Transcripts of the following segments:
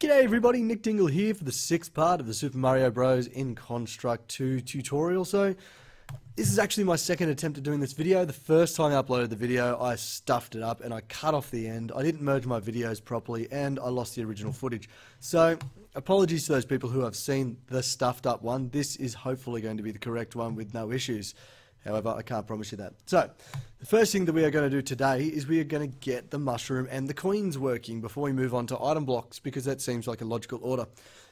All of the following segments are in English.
G'day everybody, Nick Dingle here for the sixth part of the Super Mario Bros. in Construct 2 tutorial. So, this is actually my second attempt at doing this video. The first time I uploaded the video, I stuffed it up and I cut off the end. I didn't merge my videos properly and I lost the original footage. So, apologies to those people who have seen the stuffed up one. This is hopefully going to be the correct one with no issues. However, I can't promise you that. So, the first thing that we are going to do today is we are going to get the mushroom and the coins working before we move on to item blocks because that seems like a logical order.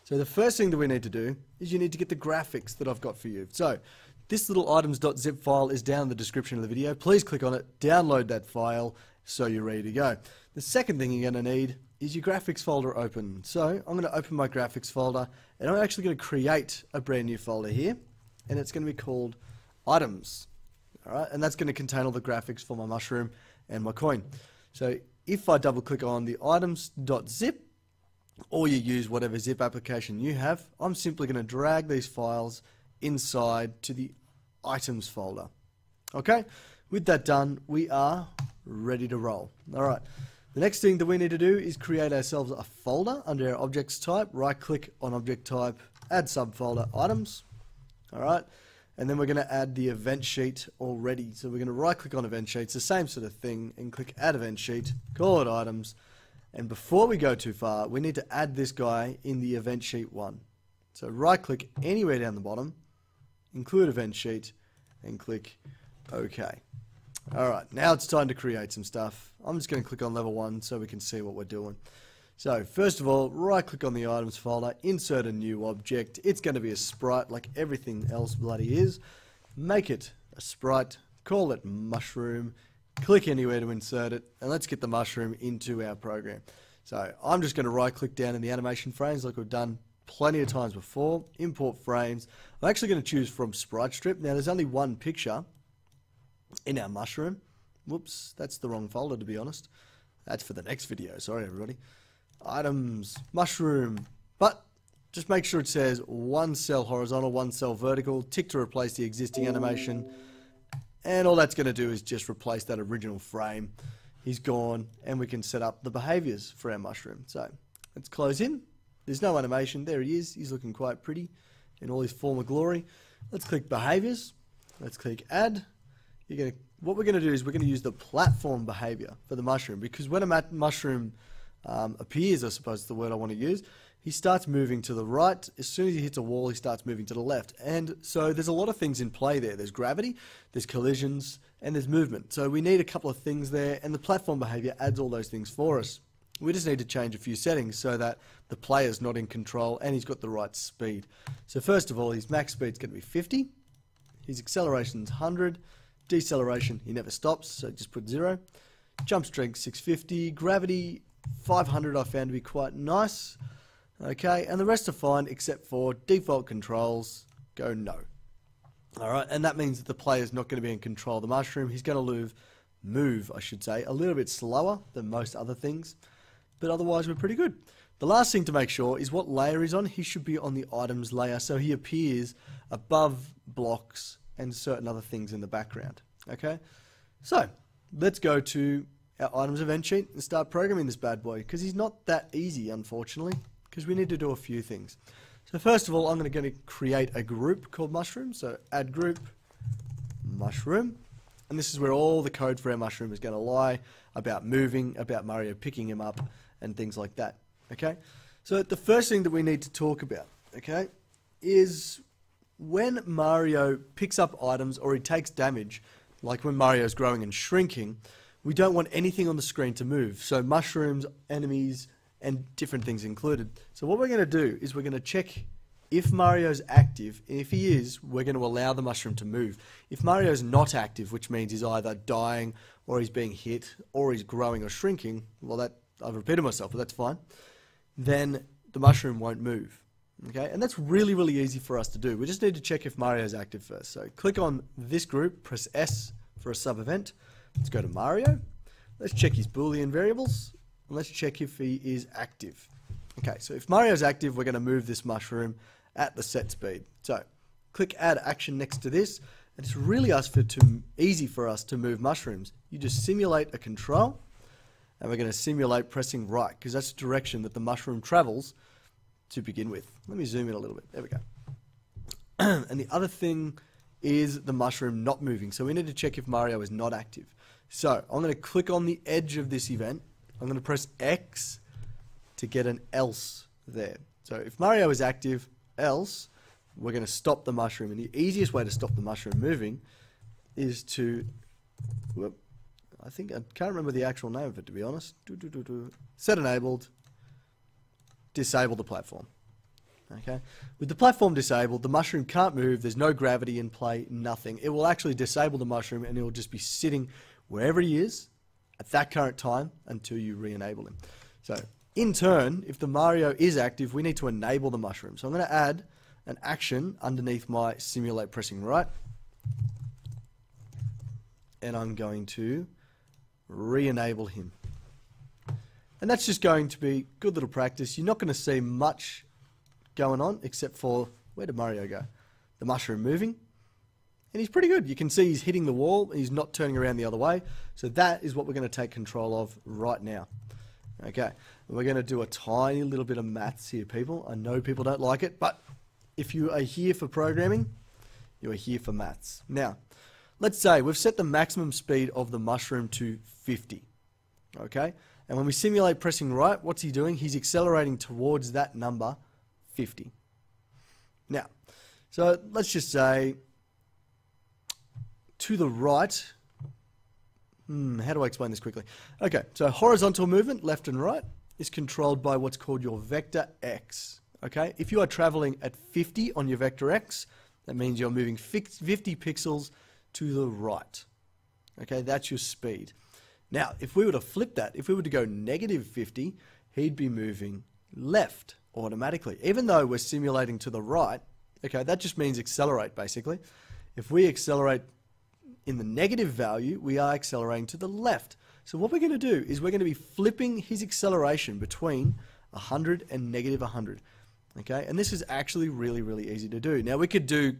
So the first thing that we need to do is you need to get the graphics that I've got for you. So, this little items.zip file is down in the description of the video. Please click on it, download that file so you're ready to go. The second thing you're going to need is your graphics folder open. So I'm going to open my graphics folder and I'm actually going to create a brand new folder here and it's going to be called items. Alright, and that's going to contain all the graphics for my mushroom and my coin. So if I double click on the items.zip, or you use whatever zip application you have, I'm simply going to drag these files inside to the items folder. Okay, with that done, we are ready to roll. Alright, the next thing that we need to do is create ourselves a folder under our objects type, right click on object type, add subfolder items. Alright, and then we're going to add the event sheet already. So we're going to right click on event sheet, it's the same sort of thing, and click add event sheet, call it items. And before we go too far, we need to add this guy in the event sheet one. So right click anywhere down the bottom, include event sheet, and click OK. Alright, now it's time to create some stuff. I'm just going to click on level 1 so we can see what we're doing. So first of all, right click on the items folder, insert a new object. It's going to be a sprite like everything else bloody is. Make it a sprite, call it mushroom, click anywhere to insert it, and let's get the mushroom into our program. So I'm just going to right click down in the animation frames like we've done plenty of times before, import frames. I'm actually going to choose from sprite strip. Now there's only one picture in our mushroom. Whoops, that's the wrong folder to be honest. That's for the next video, sorry everybody items, mushroom, but just make sure it says one cell horizontal, one cell vertical, tick to replace the existing animation, and all that's going to do is just replace that original frame. He's gone, and we can set up the behaviors for our mushroom. So let's close in. There's no animation. There he is. He's looking quite pretty in all his former glory. Let's click behaviors. Let's click add. You're going to, what we're going to do is we're going to use the platform behavior for the mushroom because when a mushroom um, appears, I suppose is the word I want to use, he starts moving to the right. As soon as he hits a wall, he starts moving to the left. And so there's a lot of things in play there. There's gravity, there's collisions, and there's movement. So we need a couple of things there, and the platform behavior adds all those things for us. We just need to change a few settings so that the player's not in control and he's got the right speed. So first of all, his max speed's going to be 50. His acceleration's 100. Deceleration, he never stops, so just put 0. Jump strength 650. Gravity 500 I found to be quite nice. Okay, and the rest are fine except for default controls go no. Alright, and that means that the player is not going to be in control of the mushroom. He's going to move, move, I should say, a little bit slower than most other things. But otherwise, we're pretty good. The last thing to make sure is what layer he's on. He should be on the items layer, so he appears above blocks and certain other things in the background. Okay, so let's go to our items event sheet and start programming this bad boy because he's not that easy unfortunately because we need to do a few things. So first of all I'm going to create a group called mushroom so add group mushroom and this is where all the code for our mushroom is going to lie about moving, about Mario picking him up and things like that. Okay, so the first thing that we need to talk about okay is when Mario picks up items or he takes damage like when Mario's growing and shrinking we don't want anything on the screen to move. So mushrooms, enemies, and different things included. So what we're going to do is we're going to check if Mario's active, and if he is, we're going to allow the mushroom to move. If Mario's not active, which means he's either dying, or he's being hit, or he's growing or shrinking, well, that I've repeated myself, but that's fine, then the mushroom won't move. Okay, and that's really, really easy for us to do. We just need to check if Mario's active first. So click on this group, press S for a sub event. Let's go to Mario. Let's check his Boolean variables. And let's check if he is active. Okay, so if Mario's active, we're going to move this mushroom at the set speed. So click add action next to this. And it's really us for to, easy for us to move mushrooms. You just simulate a control and we're going to simulate pressing right because that's the direction that the mushroom travels to begin with. Let me zoom in a little bit. There we go. and the other thing is the mushroom not moving. So we need to check if Mario is not active. So I'm going to click on the edge of this event. I'm going to press X to get an else there. So if Mario is active, else, we're going to stop the mushroom. And the easiest way to stop the mushroom moving is to, whoop, I think, I can't remember the actual name of it to be honest. Set enabled, disable the platform. Okay, with the platform disabled, the mushroom can't move. There's no gravity in play, nothing. It will actually disable the mushroom, and it will just be sitting wherever he is at that current time until you re-enable him. So, in turn, if the Mario is active, we need to enable the mushroom. So I'm going to add an action underneath my simulate pressing right, and I'm going to re-enable him. And that's just going to be good little practice. You're not going to see much going on, except for where did Mario go? The mushroom moving. And he's pretty good. You can see he's hitting the wall. He's not turning around the other way. So that is what we're going to take control of right now. Okay. We're going to do a tiny little bit of maths here, people. I know people don't like it, but if you are here for programming, you are here for maths. Now, let's say we've set the maximum speed of the mushroom to 50. Okay. And when we simulate pressing right, what's he doing? He's accelerating towards that number 50. Now, so let's just say to the right, hmm, how do I explain this quickly? Okay, so horizontal movement, left and right, is controlled by what's called your vector x. Okay, if you are traveling at 50 on your vector x, that means you're moving 50 pixels to the right. Okay, that's your speed. Now, if we were to flip that, if we were to go negative 50, he'd be moving left automatically. Even though we're simulating to the right, okay, that just means accelerate basically. If we accelerate in the negative value, we are accelerating to the left. So what we're going to do is we're going to be flipping his acceleration between 100 and negative 100. Okay, and this is actually really, really easy to do. Now we could do,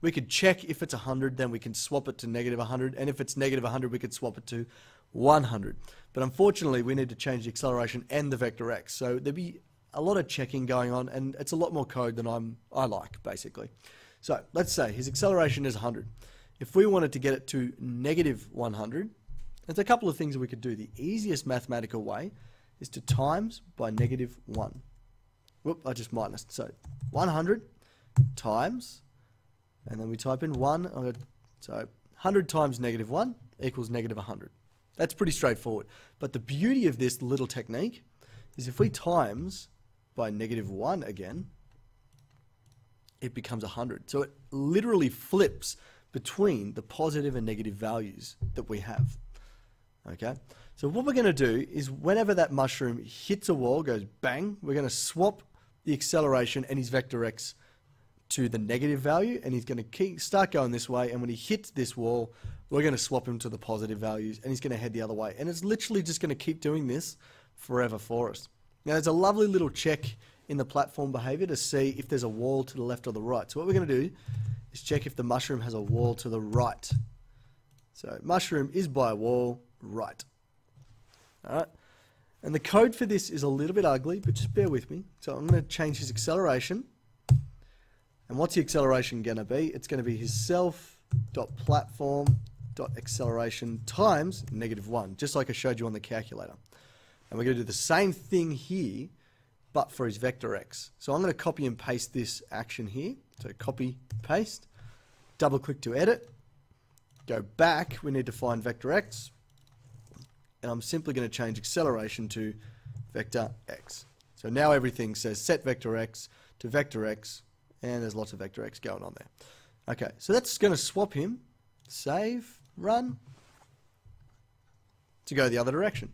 we could check if it's 100, then we can swap it to negative 100, and if it's negative 100, we could swap it to 100. But unfortunately, we need to change the acceleration and the vector x. So there'd be a lot of checking going on, and it's a lot more code than I'm I like basically. So let's say his acceleration is 100. If we wanted to get it to negative 100, there's a couple of things we could do. The easiest mathematical way is to times by negative 1. Whoop, I just minus. So 100 times, and then we type in 1. So 100 times negative 1 equals negative 100. That's pretty straightforward. But the beauty of this little technique is if we times by negative 1 again, it becomes 100. So it literally flips between the positive and negative values that we have. Okay? So what we're going to do is whenever that mushroom hits a wall, goes bang, we're going to swap the acceleration and his vector x to the negative value and he's going to keep, start going this way and when he hits this wall we're going to swap him to the positive values and he's going to head the other way and it's literally just going to keep doing this forever for us. Now there's a lovely little check in the platform behavior to see if there's a wall to the left or the right. So what we're going to do is check if the mushroom has a wall to the right. So mushroom is by wall right. Alright. And the code for this is a little bit ugly, but just bear with me. So I'm going to change his acceleration. And what's the acceleration going to be? It's going to be his self dot platform dot acceleration times negative 1, just like I showed you on the calculator. And we're going to do the same thing here, but for his vector x. So I'm going to copy and paste this action here. So copy, paste, double click to edit, go back, we need to find vector x, and I'm simply going to change acceleration to vector x. So now everything says set vector x to vector x, and there's lots of vector x going on there. Okay, so that's going to swap him, save, run, to go the other direction.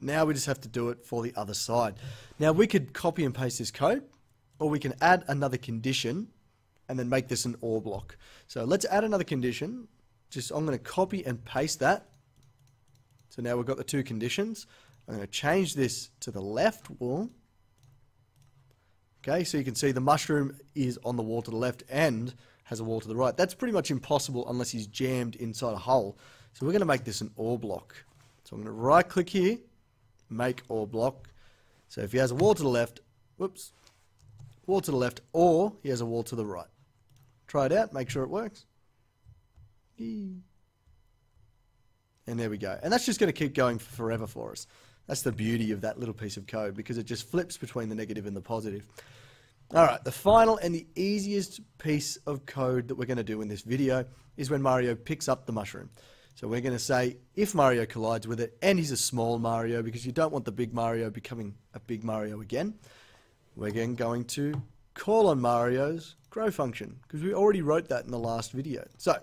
Now we just have to do it for the other side. Now we could copy and paste this code, or we can add another condition and then make this an OR block. So let's add another condition. Just I'm going to copy and paste that. So now we've got the two conditions. I'm going to change this to the left wall. Okay, so you can see the mushroom is on the wall to the left and has a wall to the right. That's pretty much impossible unless he's jammed inside a hole. So we're going to make this an OR block. So I'm going to right click here, make or block. So if he has a wall to the left, whoops, wall to the left, or he has a wall to the right. Try it out, make sure it works. And there we go. And that's just going to keep going forever for us. That's the beauty of that little piece of code because it just flips between the negative and the positive. All right, the final and the easiest piece of code that we're going to do in this video is when Mario picks up the mushroom. So we're going to say if Mario collides with it, and he's a small Mario because you don't want the big Mario becoming a big Mario again, we're again going to call on Mario's grow function because we already wrote that in the last video. So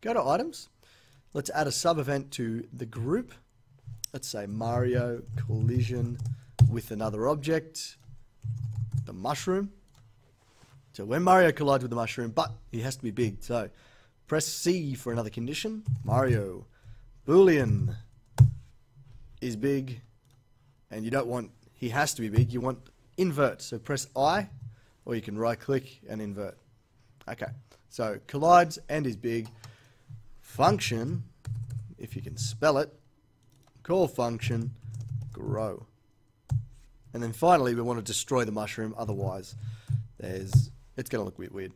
go to items. Let's add a sub event to the group let's say Mario collision with another object, the mushroom. So when Mario collides with the mushroom, but he has to be big, so press C for another condition. Mario boolean is big, and you don't want, he has to be big, you want invert. So press I, or you can right click and invert. Okay, so collides and is big. Function, if you can spell it, call function grow. And then finally, we want to destroy the mushroom. Otherwise, there's it's going to look weird, weird.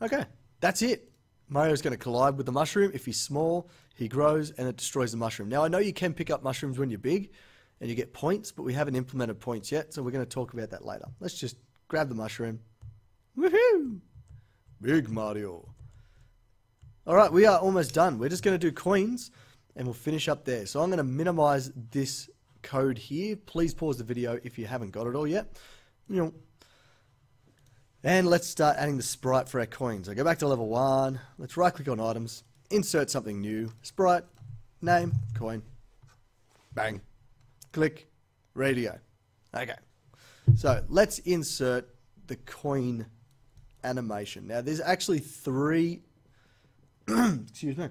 Okay, that's it. Mario's going to collide with the mushroom. If he's small, he grows and it destroys the mushroom. Now, I know you can pick up mushrooms when you're big and you get points, but we haven't implemented points yet, so we're going to talk about that later. Let's just grab the mushroom. Woohoo! Big Mario. All right, we are almost done. We're just going to do coins and we'll finish up there. So I'm going to minimize this code here. Please pause the video if you haven't got it all yet. You know, and let's start adding the sprite for our coins. I go back to level 1. Let's right click on items. Insert something new. Sprite. Name. Coin. Bang. Click. radio. Okay. So let's insert the coin animation. Now there's actually three excuse me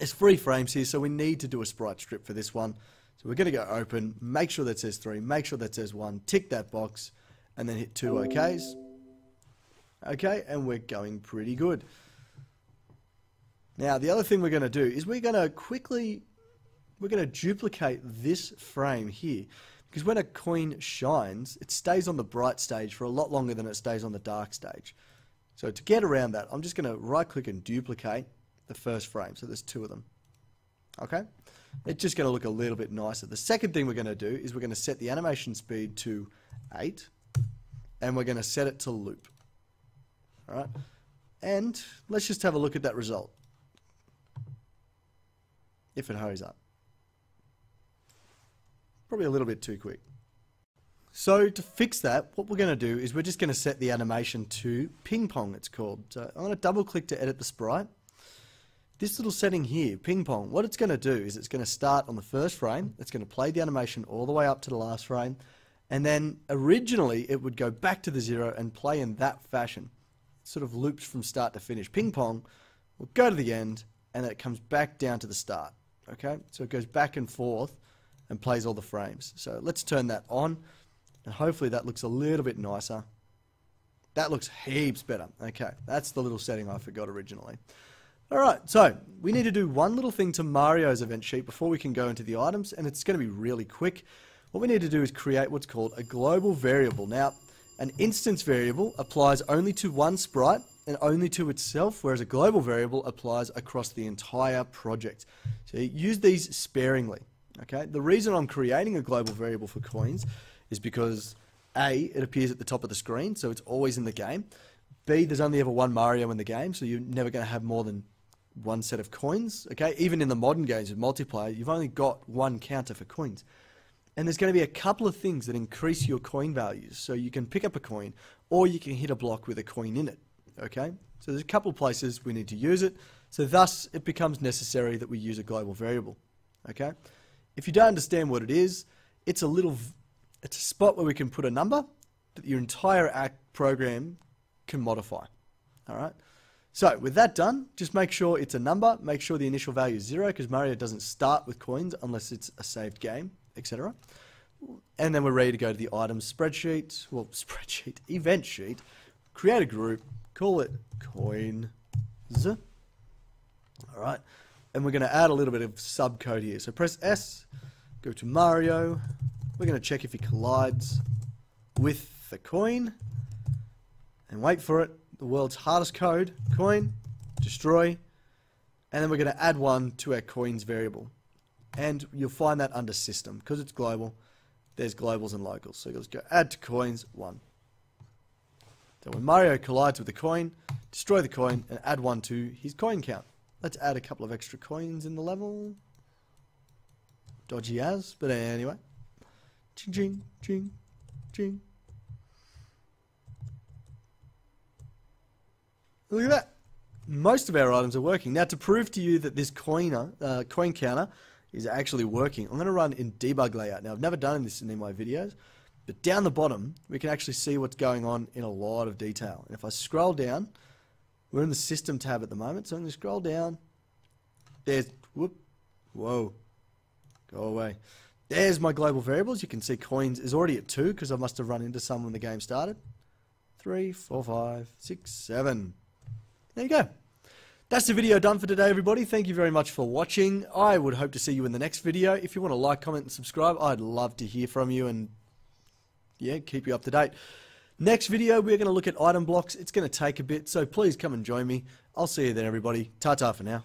there's three frames here, so we need to do a sprite strip for this one. So we're going to go open, make sure that says 3, make sure that says 1, tick that box, and then hit 2 OKs. Okay, and we're going pretty good. Now, the other thing we're going to do is we're going to quickly, we're going to duplicate this frame here. Because when a coin shines, it stays on the bright stage for a lot longer than it stays on the dark stage. So to get around that, I'm just going to right click and duplicate the first frame. So there's two of them. Okay? It's just going to look a little bit nicer. The second thing we're going to do is we're going to set the animation speed to 8 and we're going to set it to loop. Alright? And let's just have a look at that result. If it hurries up. Probably a little bit too quick. So to fix that, what we're going to do is we're just going to set the animation to ping pong, it's called. So I'm going to double click to edit the sprite. This little setting here, ping pong, what it's going to do is it's going to start on the first frame, it's going to play the animation all the way up to the last frame, and then originally it would go back to the zero and play in that fashion. Sort of loops from start to finish. Ping pong will go to the end, and then it comes back down to the start. Okay, so it goes back and forth and plays all the frames. So let's turn that on, and hopefully that looks a little bit nicer. That looks heaps better. Okay, that's the little setting I forgot originally. Alright, so we need to do one little thing to Mario's event sheet before we can go into the items, and it's going to be really quick. What we need to do is create what's called a global variable. Now, an instance variable applies only to one sprite and only to itself, whereas a global variable applies across the entire project. So use these sparingly. Okay. The reason I'm creating a global variable for coins is because A, it appears at the top of the screen, so it's always in the game. B, there's only ever one Mario in the game, so you're never going to have more than one set of coins. Okay, even in the modern games with multiplayer, you've only got one counter for coins. And there's going to be a couple of things that increase your coin values. So you can pick up a coin, or you can hit a block with a coin in it. Okay, so there's a couple of places we need to use it. So thus, it becomes necessary that we use a global variable. Okay, if you don't understand what it is, it's a little, it's a spot where we can put a number that your entire act program can modify. All right. So with that done, just make sure it's a number, make sure the initial value is zero because Mario doesn't start with coins unless it's a saved game, etc. And then we're ready to go to the items spreadsheet, well, spreadsheet, event sheet, create a group, call it coins. All right. and we're going to add a little bit of subcode here. So press S, go to Mario. We're going to check if he collides with the coin, and wait for it. The world's hardest code, coin, destroy, and then we're going to add one to our coins variable. And you'll find that under system, because it's global, there's globals and locals. So let's go add to coins, one. So when Mario collides with the coin, destroy the coin and add one to his coin count. Let's add a couple of extra coins in the level. Dodgy as, but anyway. Ching, ching, ching, ching. Look at that. Most of our items are working. Now to prove to you that this coiner, uh, coin counter is actually working, I'm going to run in debug layout. Now I've never done this in any of my videos, but down the bottom, we can actually see what's going on in a lot of detail. And if I scroll down, we're in the system tab at the moment, so I'm going to scroll down. There's, whoop, whoa, go away. There's my global variables. You can see coins is already at two because I must have run into some when the game started. Three, four, five, six, seven. There you go. That's the video done for today, everybody. Thank you very much for watching. I would hope to see you in the next video. If you want to like, comment, and subscribe, I'd love to hear from you and yeah, keep you up to date. Next video, we're going to look at item blocks. It's going to take a bit, so please come and join me. I'll see you then, everybody. Ta-ta for now.